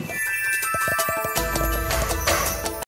watching.